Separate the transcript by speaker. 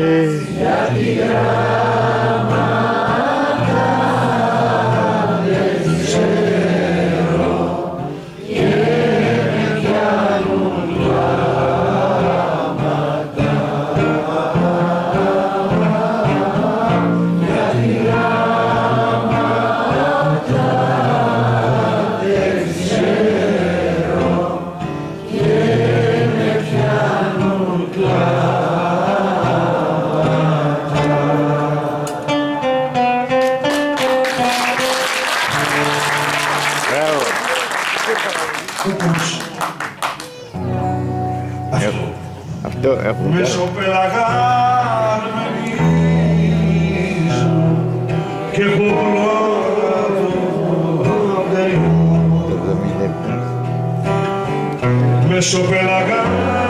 Speaker 1: Hey. πελαγάρ με μίσω και ποκλώνα το ε, Μέσω Μεσοπελαγάρ